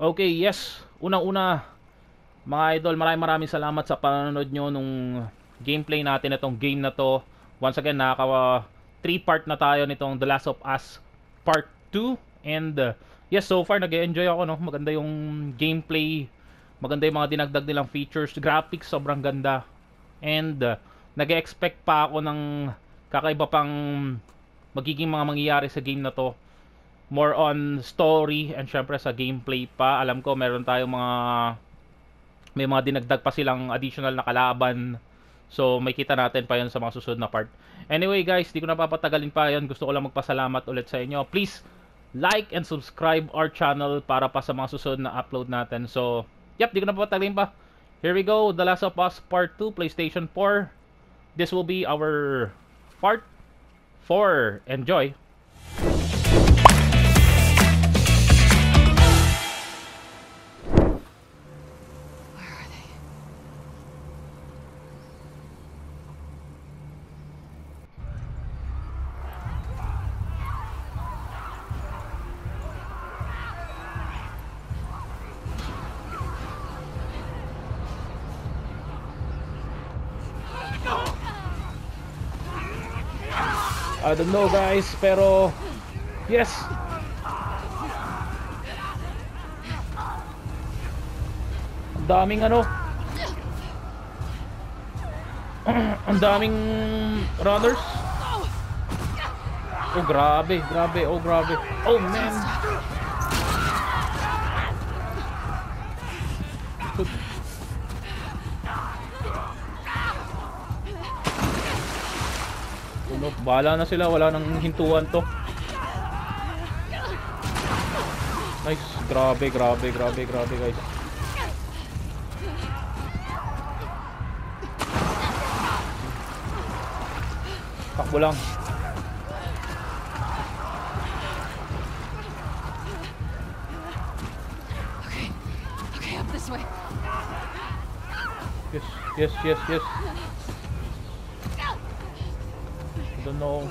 Okay, yes. Unang-una, mga idol, maraming maraming salamat sa panonood nyo nung gameplay natin itong game na to. Once again, nakaka 3 part na tayo nitong The Last of Us Part 2. And uh, yes, so far nag-enjoy ako, no? Maganda yung gameplay. Maganda yung mga dinagdag nilang features. Graphics, sobrang ganda. And uh, nag-expect pa ako ng kakaiba pang magiging mga mangyayari sa game na to more on story and syempre sa gameplay pa. Alam ko meron tayong mga may mga dinagdag pa silang additional na kalaban. So may kita natin pa 'yon sa mga susunod na part. Anyway guys, di ko na papatagalin pa 'yon. Gusto ko lang magpasalamat ulit sa inyo. Please like and subscribe our channel para pa sa mga susunod na upload natin. So, yep, di ko na papatagalin pa. Here we go, The Last of Us Part 2, PlayStation 4. This will be our part 4. Enjoy! I don't know guys, pero yes. Daming ano. Ang daming runners. Oh grabe, grabe, oh grabe. Oh man. Bahala na sila, wala nang hintuan to. Nice, grabe, grabe, grabe, grabe guys. Takbo lang. Okay. Okay, up this way. Yes, yes, yes, yes. I don't know.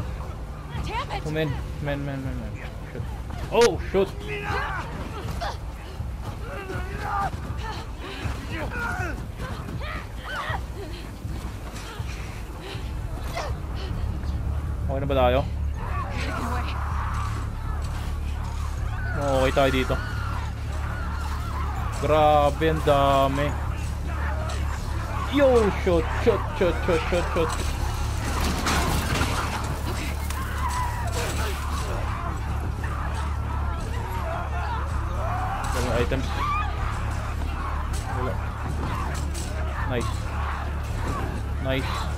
Oh man, man, man, man, man. Shit. Oh, shoot! Oh, pedaio. Muoio tai dito. Grabe, ang dami. Yo, shot, shot, shot, shot, shot, shot. Items. Nice. Nice.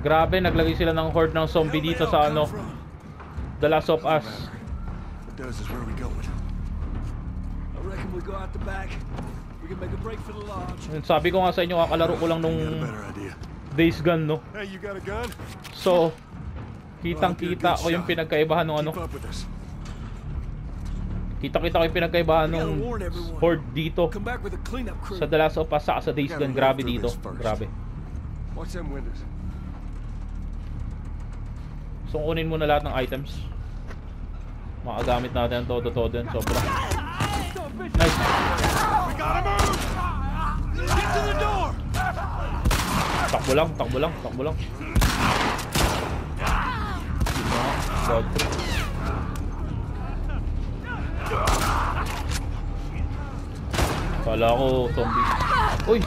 Grabe, naglagay sila ng horde ng zombie dito sa ano. The Last of Us. Sabi ko nga sa inyo, kakalaro ko lang nung Days Gone, no? So, kitang-kita ko yung pinagkaibahan ng ano. Kita-kita ko yung pinagkaibahan ng horde dito sa The Last of Us sa Days Gone. Grabe dito. Grabe. Watch them windows. So, kunin mo na lahat ng items. Makagamit natin ang todo-todo yan. Sobra. Nice. We gotta move! Get to the door! Takbo lang, takbo lang, takbo lang. God. Kala ko zombie. Uy!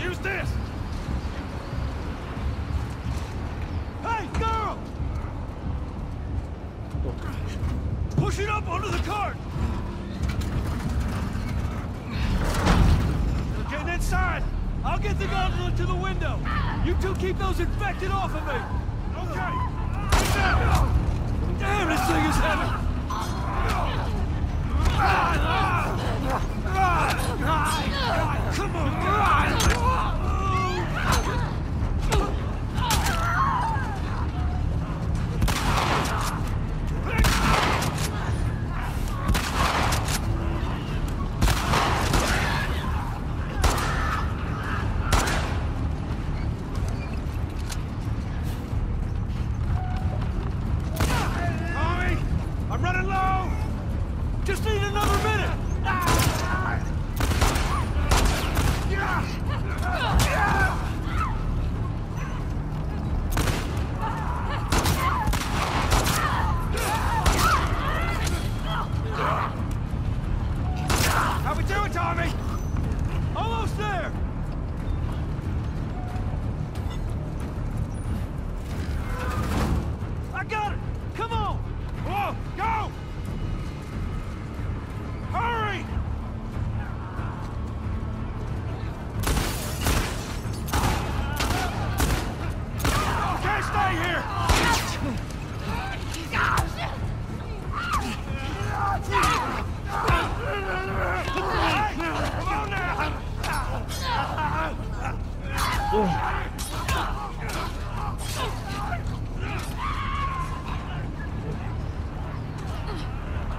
Use this! Hey, girl! Push it up onto the cart! We're getting inside! I'll get the gondola to the window! You two keep those infected off of me! Okay! Damn, this thing is heavy!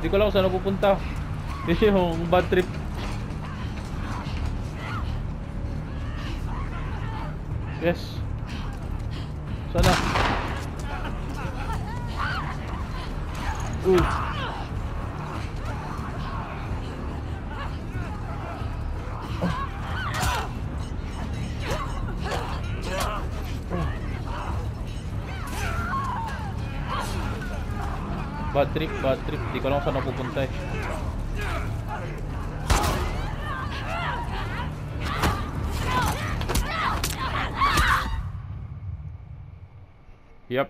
Ko kung saan pupunta. Kasi yung bad trip. Yes. Bad trip, bad trip. Di ko kung saan ako pupunta eh. Yep.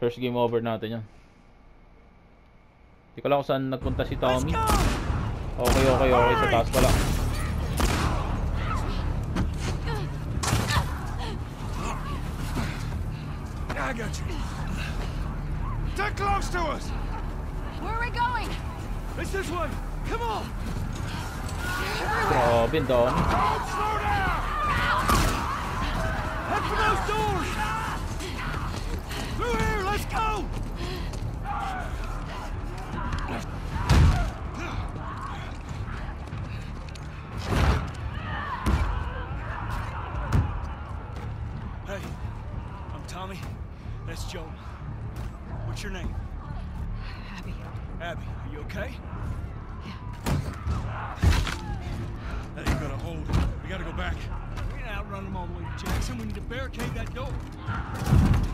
First game over natin yan. Di ko kung saan nagpunta si Tommy. Okay, okay, okay. Sa taas pala. I got you. They're close to us! Where are we going? It's this one! Come on! Oh, Grabe, ang dami. Don't slow down! Head for those doors! Through here, let's go! Your name? Abby. Abby, are you okay? That ain't gonna hold. We gotta go back. We ain't outrun them all the way to Jackson. We need to barricade that door.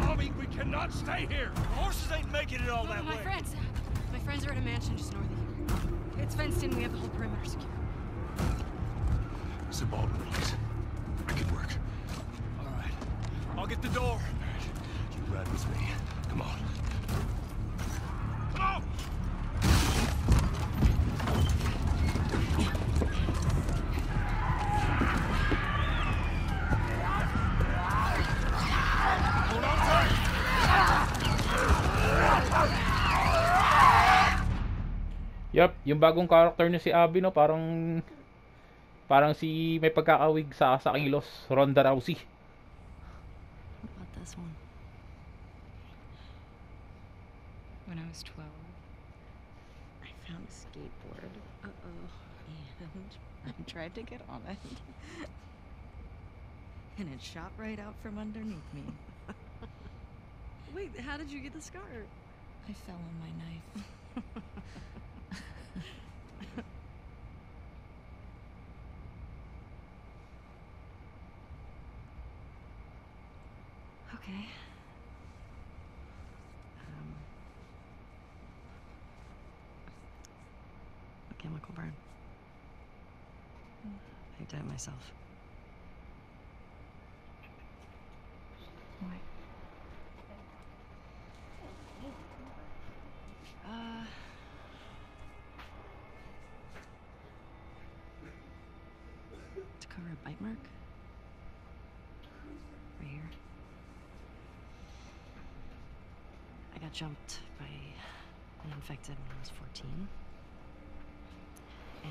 Tommy, we cannot stay here. The horses ain't making it all that my way. friends. My friends are at a mansion just north of here. It's fenced in. We have the whole perimeter secure. It's a Baldwin please. I could work. All right. I'll get the door. You ride with me. Come on. Go! Yup, yung bagong character niya si Abby no, parang parang si may pagkakawig sa sa kilos, Ronda Rousey. What about this one? When I was 12. I found a skateboard. Uh-oh. And I tried to get on it. and it shot right out from underneath me. Wait, how did you get the scar? I fell on my knife. okay. Um, a chemical burn. I did it myself. Why? Uh. To cover a bite mark? Right here. I got jumped by an infected when I was 14. And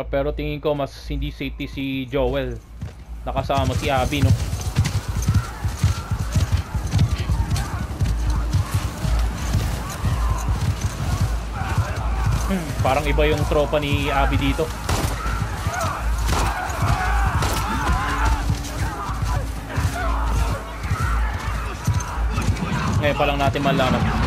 Pero tingin ko mas hindi safety si Joel. Nakasama si Abby no. Hmm, parang iba yung tropa ni Abby dito. Ngayon pa lang natin malaman.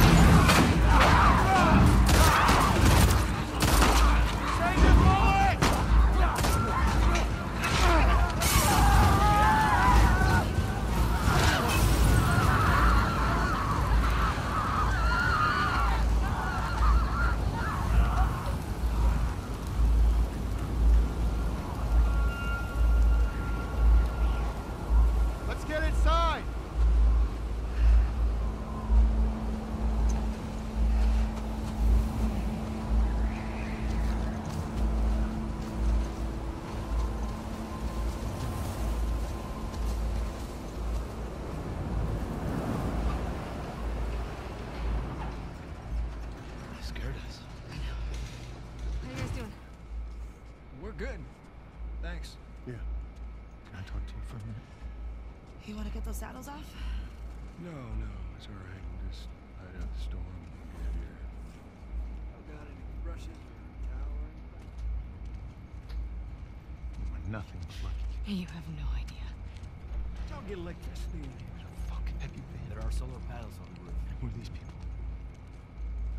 You want to get those saddles off? No, no, it's all right. We'll just hide out the storm and get here. Got any brushes or towel? We're nothing but lucky. You have no idea. Don't get electricity in here. Where the fuck have you been? There are solar panels on the roof. Who are these people?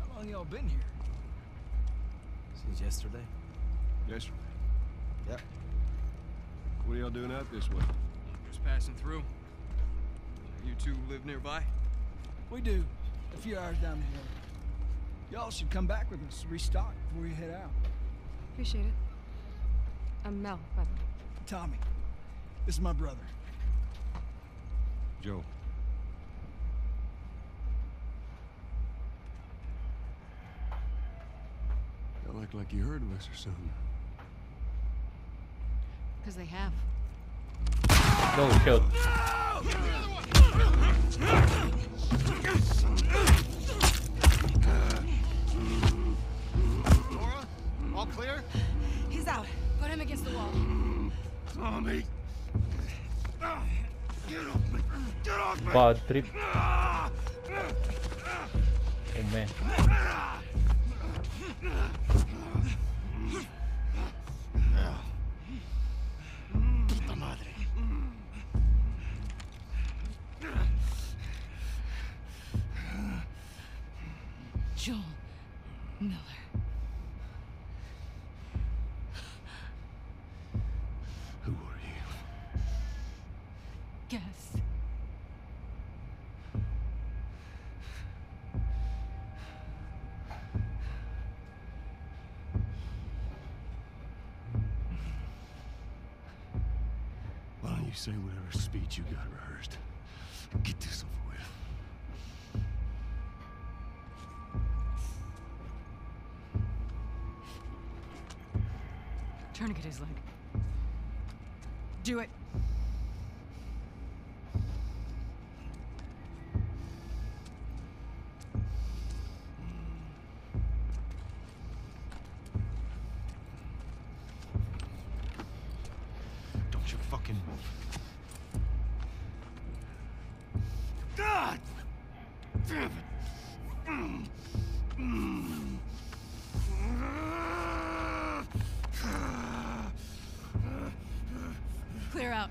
How long y'all been here? Since yesterday? Yesterday. Yep. What are y'all doing out this way? Just passing through. You two live nearby? We do. A few hours down the hill. Y'all should come back with us, restock before you head out. Appreciate it. I'm Mel, by the way. Tommy. This is my brother. Joe. Y'all act like you heard of us or something. Because they have. Don't kill. No! All clear? He's out. Put him against the wall. Tommy! Get off me! Get off me! Bad trip. Oh man. Joel Miller. Who are you? Guess. Why don't you say whatever speech you got rehearsed? Get this over with. Tourniquet his leg. Do it. Clear out.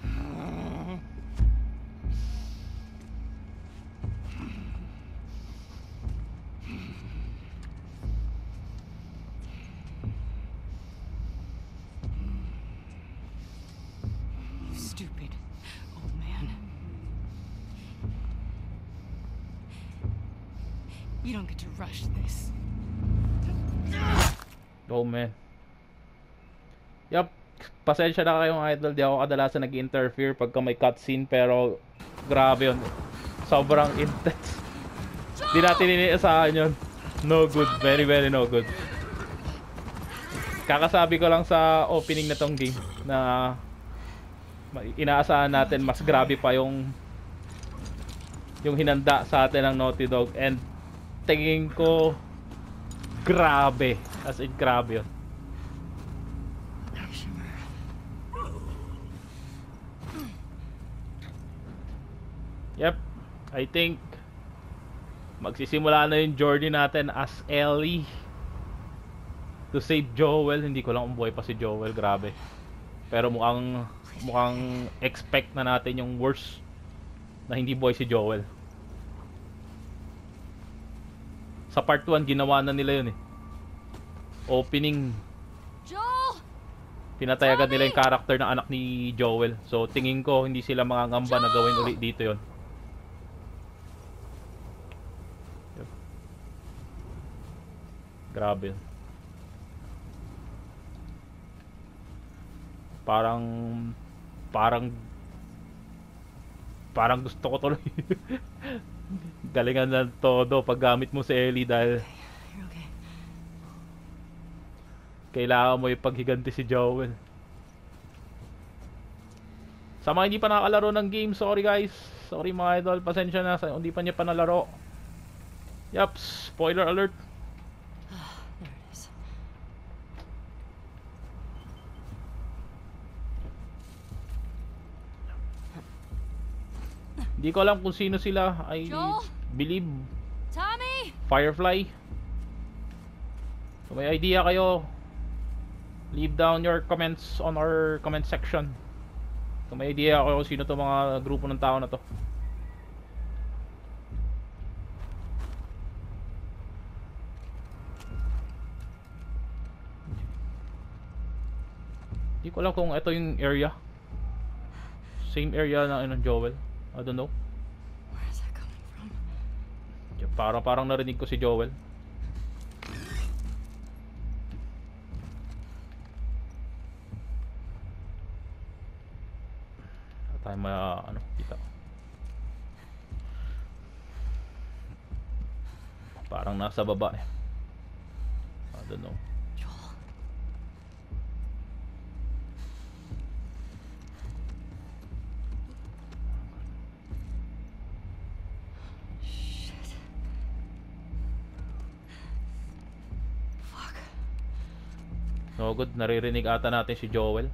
You stupid old man. You don't get to rush this. Oh man. Pasensya na kayong idol. Di ako kadalasan nag-interfere pagka may cutscene pero grabe yun. Sobrang intense. Di natin iniisahan yun. No good. Very very no good. Kakasabi ko lang sa opening na tong game na inaasahan natin mas grabe pa yung yung hinanda sa atin ng Naughty Dog and tingin ko grabe as in grabe yun Yep, I think magsisimula na yung journey natin as Ellie to save Joel. Hindi ko lang kung buhay pa si Joel, grabe. Pero mukhang mukhang expect na natin yung worst na hindi buhay si Joel. Sa part 1 ginawa na nila yun eh. Opening Joel! pinatay agad nila yung character ng anak ni Joel. So tingin ko hindi sila mangangamba na gawin ulit dito yon. Grabe. Parang parang parang gusto ko tuloy. Galingan ng todo paggamit mo si Ellie dahil okay. kailangan mo ipaghiganti si Joel. Sa mga hindi pa nakalaro ng game, sorry guys. Sorry mga idol, pasensya na sa hindi pa niya pa nalaro. Yup, spoiler alert. Hindi ko alam kung sino sila. I Joel? believe Tommy! Firefly. Kung may idea kayo, leave down your comments on our comment section. Kung may idea kayo kung sino to mga grupo ng tao na to. Hindi ko alam kung ito yung area. Same area na ano Joel. I don't know. Where is that coming from? Parang parang narinig ko si Joel. Tayo ma ano kita. Parang nasa baba eh. I don't know. No good, naririnig ata natin si Joel.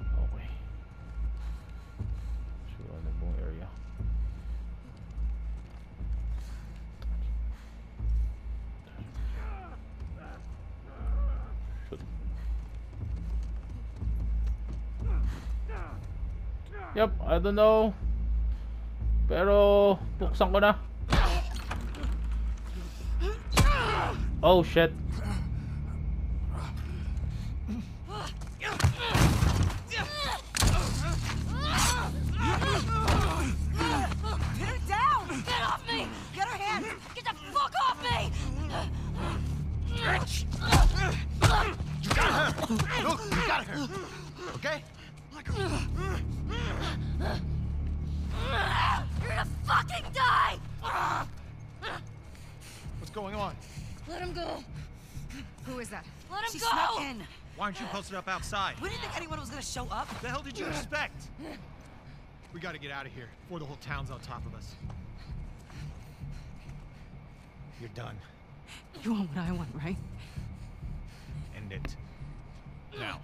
Okay. So, ano bang area? Shoot. Yep, I don't know. Pero, buksan ko na. Oh, die! What's going on? Let him go. Who is that? Let him She go! snuck in. Why aren't you posted up outside? We didn't think anyone was gonna show up. the hell did you expect? We gotta get out of here before the whole town's on top of us. You're done. You want what I want, right? End it. Now.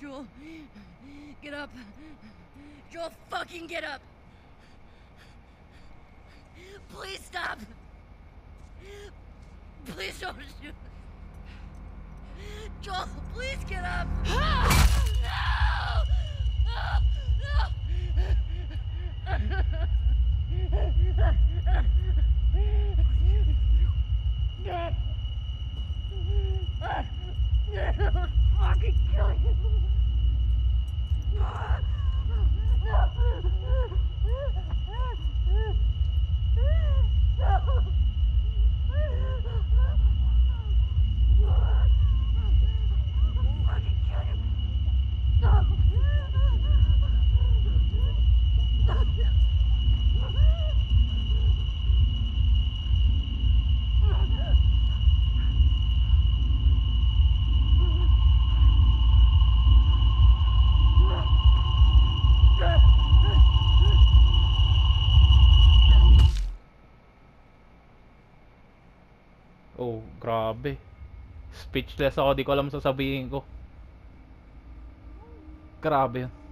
Joel, get up. Joel, fucking get up. Please stop. Please don't shoot. Joel, please get up. grabe. Speechless ako, di ko alam sasabihin ko. Grabe yun.